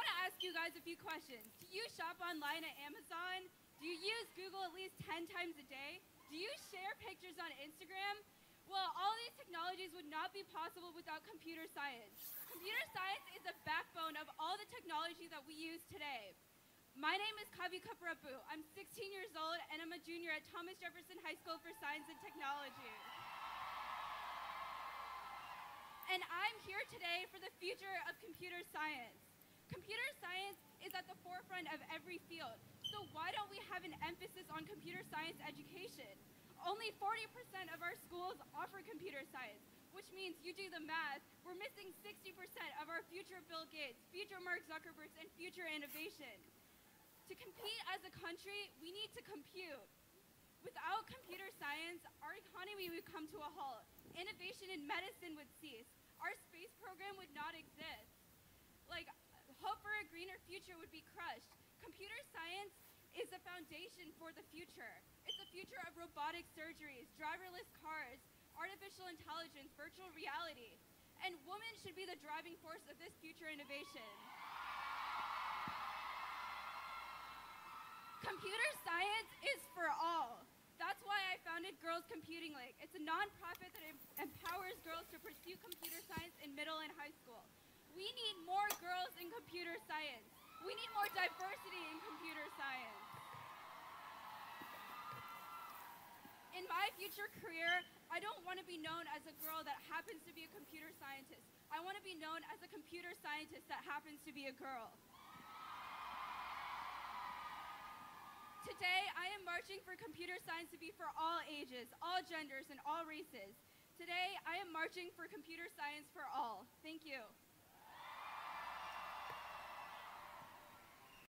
want to ask you guys a few questions. Do you shop online at Amazon? Do you use Google at least 10 times a day? Do you share pictures on Instagram? Well, all these technologies would not be possible without computer science. Computer science is the backbone of all the technology that we use today. My name is Kavya Kopparapu. I'm 16 years old and I'm a junior at Thomas Jefferson High School for Science and Technology. And I'm here today for the future of computer science. Computer science is at the forefront of every field. So why don't we have an emphasis on computer science education? Only 40% of our schools offer computer science, which means you do the math, we're missing 60% of our future Bill Gates, future Mark Zuckerbergs, and future innovation. To compete as a country, we need to compute. Without computer science, our economy would come to a halt. Innovation in medicine would cease. Our space program would not exist. Like, hope for a greener future would be crushed. Computer science is the foundation for the future. It's the future of robotic surgeries, driverless cars, artificial intelligence, virtual reality. And women should be the driving force of this future innovation. Computer science is for all. That's why I founded Girls Computing League. It's a nonprofit that em- empowers girls to pursue computer science in middle and high school. We need computer science. We need more diversity in computer science. In my future career, I don't want to be known as a girl that happens to be a computer scientist. I want to be known as a computer scientist that happens to be a girl. Today, I am marching for computer science to be for all ages, all genders, and all races. Today, I am marching for computer science for all.